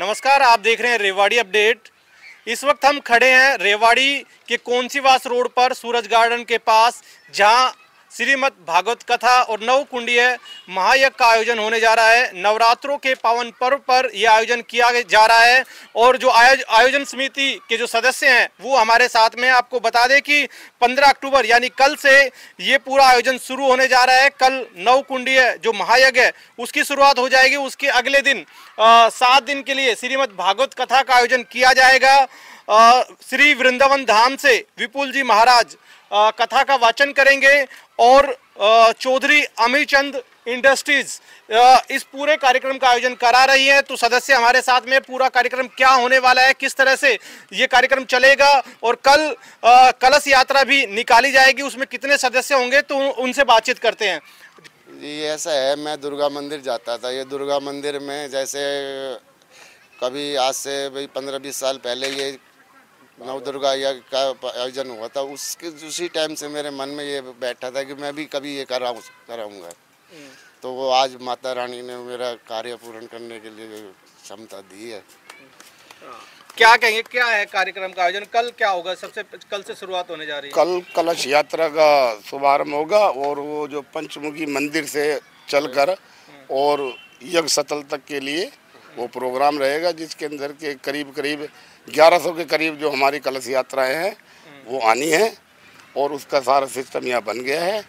नमस्कार, आप देख रहे हैं रेवाड़ी अपडेट। इस वक्त हम खड़े हैं रेवाड़ी के कौनसीवास रोड पर, सूरज गार्डन के पास, जहाँ श्रीमद भागवत कथा और नव कुंडीय महायज्ञ का आयोजन होने जा रहा है। नवरात्रों के पावन पर्व पर यह आयोजन किया जा रहा है और जो आयोजन समिति के जो सदस्य हैं, वो हमारे साथ में आपको बता दें कि 15 अक्टूबर, यानी कल से ये पूरा आयोजन शुरू होने जा रहा है। कल नव कुंडीय जो महायज्ञ है, उसकी शुरुआत हो जाएगी। उसके अगले दिन सात दिन के लिए श्रीमद भागवत कथा का आयोजन किया जाएगा। श्री वृंदावन धाम से विपुल जी महाराज कथा का वाचन करेंगे और चौधरी अमीर चंद इंडस्ट्रीज़ इस पूरे कार्यक्रम का आयोजन करा रही है। तो सदस्य हमारे साथ में, पूरा कार्यक्रम क्या होने वाला है, किस तरह से ये कार्यक्रम चलेगा और कल कलश यात्रा भी निकाली जाएगी, उसमें कितने सदस्य होंगे तो उनसे बातचीत करते हैं। ये ऐसा है, मैं दुर्गा मंदिर जाता था। ये दुर्गा मंदिर में जैसे कभी आज से, भाई, पंद्रह बीस साल पहले ये नव दुर्गा यज्ञ का आयोजन हुआ था उसके उसी टाइम से मेरे मन में ये बैठा था कि मैं भी कभी ये कराऊँ कराऊँगा। तो वो आज माता रानी ने मेरा कार्य पूर्ण करने के लिए क्षमता दी है। क्या कहेंगे क्या है कार्यक्रम का आयोजन? कल क्या होगा? सबसे कल से शुरुआत होने जा रही है। कल कलश यात्रा का शुभारंभ होगा और वो जो पंचमुखी मंदिर से चलकर और यज्ञ सतल तक के लिए वो प्रोग्राम रहेगा जिसके अंदर के करीब करीब 1100 के करीब जो हमारी कलश यात्राएँ हैं वो आनी है और उसका सारा सिस्टम यहाँ बन गया है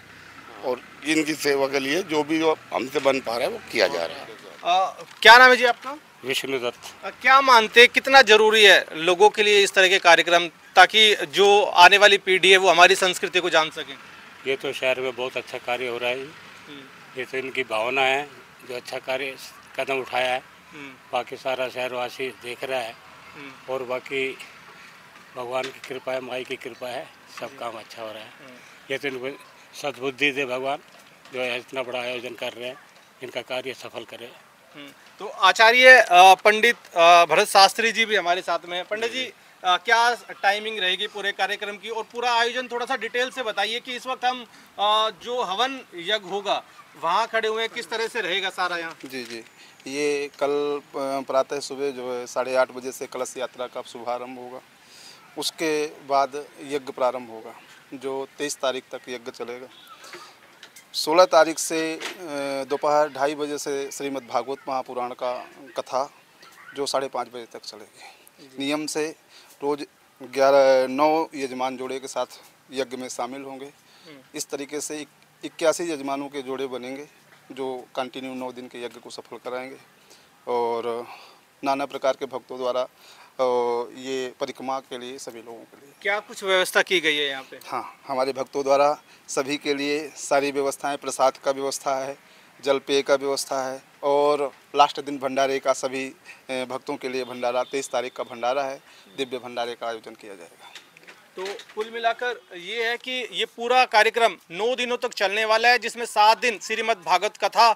और इनकी सेवा के लिए जो भी जो हमसे बन पा रहा है वो किया जा रहा है। आ, क्या नाम है जी आपका? विष्णु दत्त क्या मानते हैं कितना ज़रूरी है लोगों के लिए इस तरह के कार्यक्रम ताकि जो आने वाली पीढ़ी है वो हमारी संस्कृति को जान सके? ये तो शहर में बहुत अच्छा कार्य हो रहा है हम्म। ये तो इनकी भावना है जो अच्छा कार्य कदम उठाया है। हम्म। बाकी सारा शहरवासी देख रहा है। और बाकी भगवान की कृपा है माई की कृपा है सब काम अच्छा हो रहा है। ये तो इनको सदबुद्धि दे भगवान जो है इतना बड़ा आयोजन कर रहे हैं इनका कार्य सफल करे। तो आचार्य पंडित भरत शास्त्री जी भी हमारे साथ में पंडित जी। आ, क्या टाइमिंग रहेगी पूरे कार्यक्रम की? और पूरा आयोजन थोड़ा सा डिटेल से बताइए कि इस वक्त हम आ, जो हवन यज्ञ होगा वहाँ खड़े हुए किस तरह से रहेगा सारा यहाँ? जी जी। ये कल प्रातः सुबह जो है साढ़े आठ बजे से कलश यात्रा का शुभारंभ होगा। उसके बाद यज्ञ प्रारंभ होगा जो तेईस तारीख तक यज्ञ चलेगा। सोलह तारीख से दोपहर ढाई बजे से श्रीमद् भागवत महापुराण का कथा जो साढ़े पाँच बजे तक चलेगी। नियम से रोज़ ग्यारह नौ यजमान जोड़े के साथ यज्ञ में शामिल होंगे। हम्म। इस तरीके से इक्यासी यजमानों के जोड़े बनेंगे जो कंटिन्यू नौ दिन के यज्ञ को सफल कराएँगे। और नाना प्रकार के भक्तों द्वारा ये परिक्रमा के लिए सभी लोगों के लिए। क्या कुछ व्यवस्था की गई है यहाँ पे? हाँ हमारे भक्तों द्वारा सभी के लिए सारी व्यवस्थाएँ प्रसाद का व्यवस्था है। जल पेय का व्यवस्था है और लास्ट दिन भंडारे का सभी भक्तों के लिए भंडारा, तेईस तारीख का भंडारा है, दिव्य भंडारे का आयोजन किया जाएगा। तो कुल मिलाकर ये है कि ये पूरा कार्यक्रम नौ दिनों तक चलने वाला है, जिसमें सात दिन श्रीमद भागवत कथा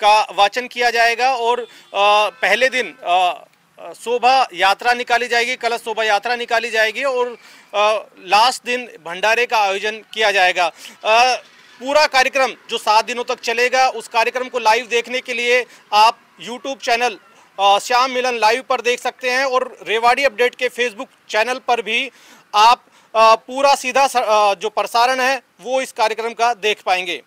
का वाचन किया जाएगा और पहले दिन शोभा यात्रा निकाली जाएगी, कलश शोभा यात्रा निकाली जाएगी और लास्ट दिन भंडारे का आयोजन किया जाएगा। पूरा कार्यक्रम जो सात दिनों तक चलेगा, उस कार्यक्रम को लाइव देखने के लिए आप YouTube channel Shyam Milan live पर देख सकते हैं और रेवाड़ी अपडेट के फेसबुक चैनल पर भी आप पूरा सीधा जो प्रसारण है, वो इस कार्यक्रम का देख पाएँगे।